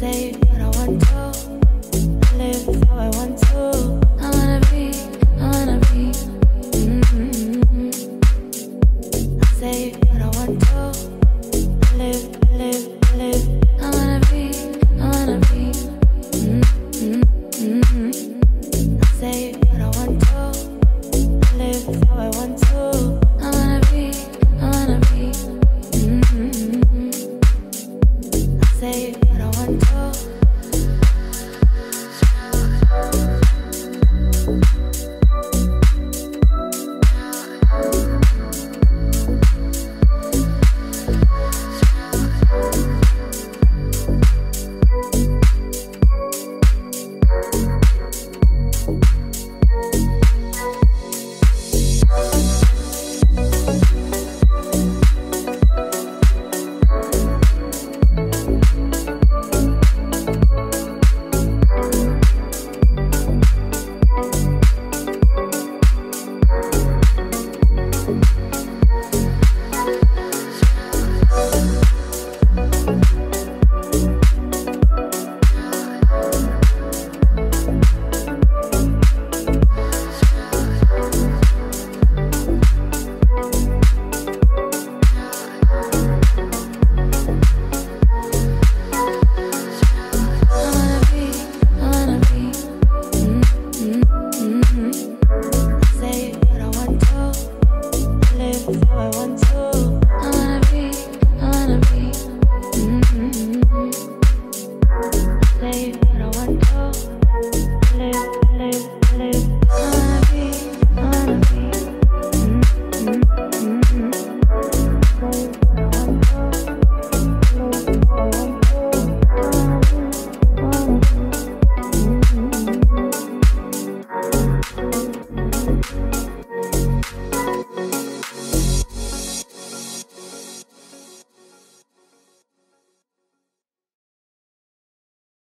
say what I want to. how I want